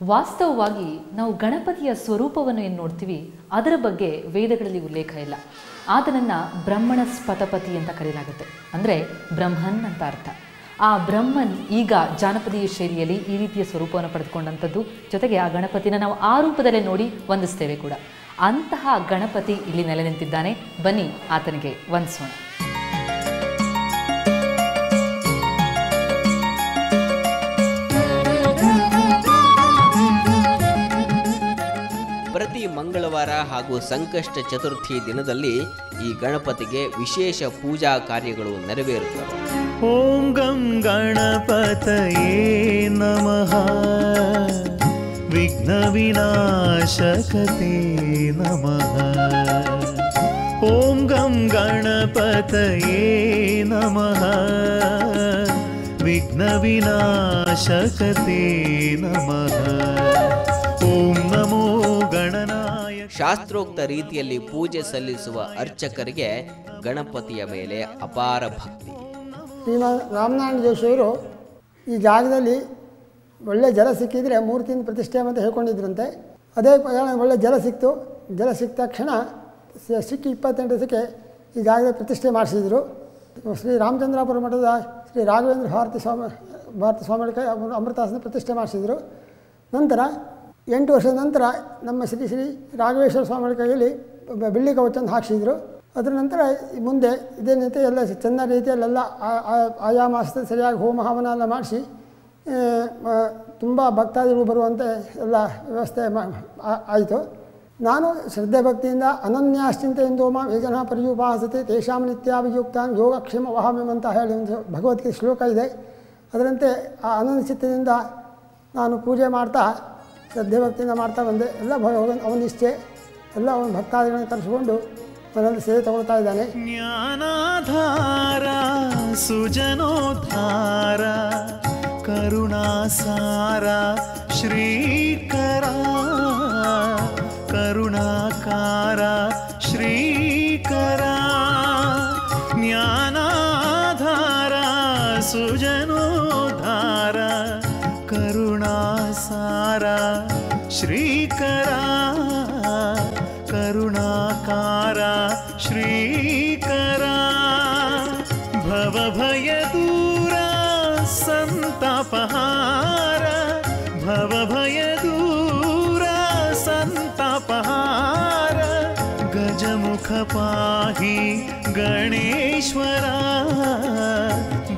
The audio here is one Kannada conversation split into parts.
ವಾಸ್ತವವಾಗಿ ನಾವು ಗಣಪತಿಯ ಸ್ವರೂಪವನ್ನು ಏನು ನೋಡ್ತೀವಿ, ಅದರ ಬಗ್ಗೆ ವೇದಗಳಲ್ಲಿ ಉಲ್ಲೇಖ ಇಲ್ಲ. ಆತನನ್ನು ಬ್ರಹ್ಮಣ ಸ್ಪತಪತಿ ಅಂತ ಕರೆಯಲಾಗುತ್ತೆ. ಅಂದರೆ ಬ್ರಹ್ಮನ್ ಅಂತ ಅರ್ಥ. ಆ ಬ್ರಹ್ಮನ್ ಈಗ ಜಾನಪದೀಯ ಶೈಲಿಯಲ್ಲಿ ಈ ರೀತಿಯ ಸ್ವರೂಪವನ್ನು ಪಡೆದುಕೊಂಡಂಥದ್ದು. ಜೊತೆಗೆ ಆ ಗಣಪತಿನ ನಾವು ಆ ರೂಪದಲ್ಲೇ ನೋಡಿ ವಂದಿಸ್ತೇವೆ ಕೂಡ. ಅಂತಹ ಗಣಪತಿ ಇಲ್ಲಿ ನೆಲೆ ನಿಂತಿದ್ದಾನೆ. ಬನ್ನಿ ಆತನಿಗೆ ವಂದಿಸೋಣ. ಮಂಗಳವಾರ ಹಾಗೂ ಸಂಕಷ್ಟ ಚತುರ್ಥಿ ದಿನದಲ್ಲಿ ಈ ಗಣಪತಿಗೆ ವಿಶೇಷ ಪೂಜಾ ಕಾರ್ಯಗಳು ನೆರವೇರುತ್ತವೆ. ಓಂ ಗಂ ಗಣಪತಯೇ ನಮಃ. ವಿಘ್ನ ವಿನಾಶಕತೇ ನಮಃ. ಓಂ ಗಂ ಗಣಪತಯೇ ನಮಃ. ವಿಘ್ನ ವಿನಾಶಕತೇ ನಮಃ. ಓಂ ನಮೋ ಶಾಸ್ತ್ರೋಕ್ತ ರೀತಿಯಲ್ಲಿ ಪೂಜೆ ಸಲ್ಲಿಸುವ ಅರ್ಚಕರಿಗೆ ಗಣಪತಿಯ ಮೇಲೆ ಅಪಾರ ಭಕ್ತಿ. ಶ್ರೀಮಾನ್ ರಾಮನಾರಾಯಣ ಜೋಶಿಯವರು ಈ ಜಾಗದಲ್ಲಿ ಒಳ್ಳೆ ಜಲ ಸಿಕ್ಕಿದರೆ ಮೂರ್ತಿಯಿಂದ ಪ್ರತಿಷ್ಠೆ ಅಂತ ಹೇಳ್ಕೊಂಡಿದ್ರಂತೆ. ಅದೇ ಒಳ್ಳೆ ಜಲ ಸಿಕ್ತು. ಜಲ ಸಿಕ್ಕ ತಕ್ಷಣ ಸಿಕ್ಕಿ ಇಪ್ಪತ್ತೆಂಟು ದಿವಸಕ್ಕೆ ಈ ಜಾಗದ ಪ್ರತಿಷ್ಠೆ ಮಾಡಿಸಿದರು. ಶ್ರೀ ರಾಮಚಂದ್ರಾಪುರ ಮಠದ ಶ್ರೀ ರಾಘವೇಂದ್ರ ಭಾರತಿ ಸ್ವಾಮಿ, ಭಾರತಿ ಸ್ವಾಮಿಗಳ ಅಮೃತಾಸನ ಪ್ರತಿಷ್ಠೆ ಮಾಡಿಸಿದರು. ನಂತರ ಎಂಟು ವರ್ಷದ ನಂತರ ನಮ್ಮ ಶ್ರೀ ಶ್ರೀ ರಾಘವೇಶ್ವರ ಸ್ವಾಮಿಗಳ ಕೈಯಲ್ಲಿ ಬೆಳ್ಳಿ ಕವಚವನ್ನು ಹಾಕಿಸಿದರು. ಅದರ ನಂತರ ಮುಂದೆ ಇದೇ ರೀತಿ ಎಲ್ಲ ಚೆನ್ನ ರೀತಿಯಲ್ಲೆಲ್ಲ ಆಯಾ ಮಾಸದ ಸರಿಯಾಗಿ ಹೋಮ ಹವನ ಎಲ್ಲ ಮಾಡಿಸಿ ತುಂಬ ಭಕ್ತಾದಿಗಳು ಬರುವಂತೆ ಎಲ್ಲ ವ್ಯವಸ್ಥೆ ಆಯಿತು. ನಾನು ಶ್ರದ್ಧೆ ಭಕ್ತಿಯಿಂದ ಅನನ್ಯಾಶ್ಚಿಂತೆಯಿಂದ ಮಾ ಯಜನ ಪರ್ಯುಪಾಸತೆ ತೇಷಾಂ ನಿತ್ಯಾಭಿಯುಕ್ತಾನ್ ಯೋಗಕ್ಷೇಮ ವಹಾಮ್ಯಂ ಅಂತ ಹೇಳಿ ಒಂದು ಭಗವದ್ಗೀತೆ ಶ್ಲೋಕ ಇದೆ. ಅದರಂತೆ ಆ ಅನನ್ಯ ಚಿತ್ತದಿಂದ ನಾನು ಪೂಜೆ ಮಾಡ್ತಾ ಶ್ರದ್ಧೆ ಭಕ್ತಿಯಿಂದ ಮಾಡ್ತಾ ಬಂದೆ. ಎಲ್ಲ ಹೋಗ ಅವನ ಇಷ್ಟೆ ಎಲ್ಲ ಅವನ ಭಕ್ತಾದಿಗಳನ್ನು ಕರೆಸಿಕೊಂಡು ಅವನಲ್ಲಿ ಸೇವೆ ತಗೊಳ್ತಾ ಇದ್ದಾನೆ. ಜ್ಞಾನಾಧಾರ ಸುಜನೋಧಾರ ಕರುಣಾಸಾರ, ಶ್ರೀಕರ, ಕರುಣಾಕಾರ, ಶ್ರೀಕರ. ಜ್ಞಾನಾಧಾರ, ಸುಜನೋ श्रीकरा करुणाकार श्रीकरा। भवभयदूरा सन्तापहार भवभयदूरा सन्तापहार गजमुख पाहि गणेश्वरा।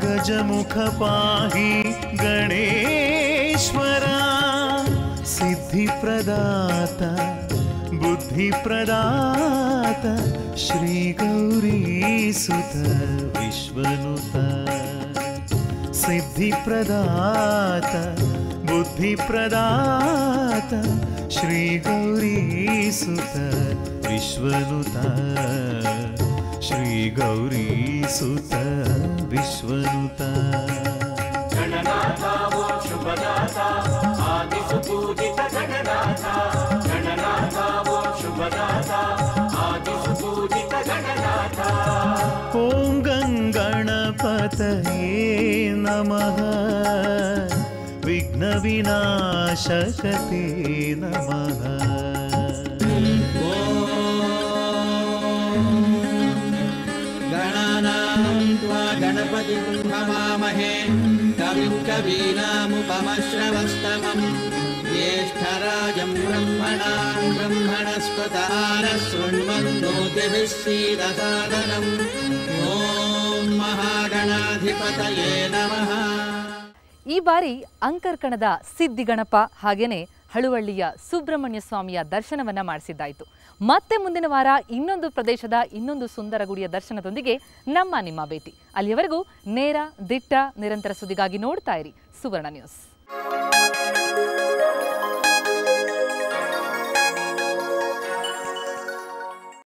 गजमुख पाहि गणेश्वरा। बुद्धि प्रदाता बुद्धि प्रदाता श्री गौरी सुत विश्वनुता। सिद्धि प्रदाता बुद्धि प्रदाता श्री गौरी सुत विश्वनुता। श्री गौरी सुत विश्वनुता। ॐ गङ्गणपतये नमः। विघ्नविनाशकते नमः। गणपतिं नमामहे। कविं कवीनामुपमश्रवस्तमम्। ज्येष्ठराजं ब्रह्मणां ब्रह्मणस्पतार शृण्वन्नोतिभिः सीदसादनम् ॐ महागणाधिपतये नमः ಈ ಬಾರಿ ಅಂಕರ್ಕಣದ ಸಿದ್ಧಿಗಣಪ ಹಾಗೇನೆ ಹಳುವಳ್ಳಿಯ ಸುಬ್ರಹ್ಮಣ್ಯ ಸ್ವಾಮಿಯ ದರ್ಶನವನ್ನ ಮಾಡಿಸಿದ್ದಾಯಿತು ಮತ್ತೆ ಮುಂದಿನ ವಾರ ಇನ್ನೊಂದು ಪ್ರದೇಶದ ಇನ್ನೊಂದು ಸುಂದರ ಗುಡಿಯ ದರ್ಶನದೊಂದಿಗೆ ನಮ್ಮ ನಿಮ್ಮ ಭೇಟಿ ಅಲ್ಲಿಯವರೆಗೂ ನೇರ ದಿಟ್ಟ ನಿರಂತರ ಸುದ್ದಿಗಾಗಿ ನೋಡ್ತಾ ಇರಿ ಸುವರ್ಣ ನ್ಯೂಸ್